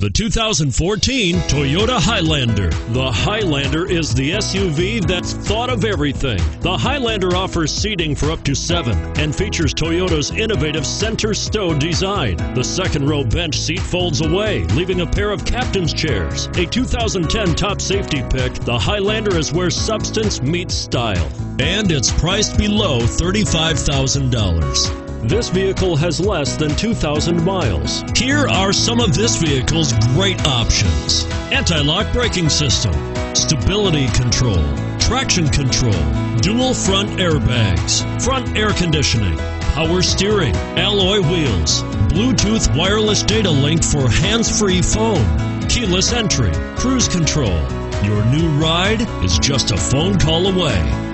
The 2014 Toyota Highlander. The Highlander is the SUV that's thought of everything. The Highlander offers seating for up to seven and features Toyota's innovative center stow design. The second row bench seat folds away, leaving a pair of captain's chairs. A 2010 top safety pick, the Highlander is where substance meets style. And it's priced below $35,000. This vehicle has less than 2,000 miles. Here are some of this vehicle's great options. Anti-lock braking system, stability control, traction control, dual front airbags, front air conditioning, power steering, alloy wheels, Bluetooth wireless data link for hands-free phone, keyless entry, cruise control. Your new ride is just a phone call away.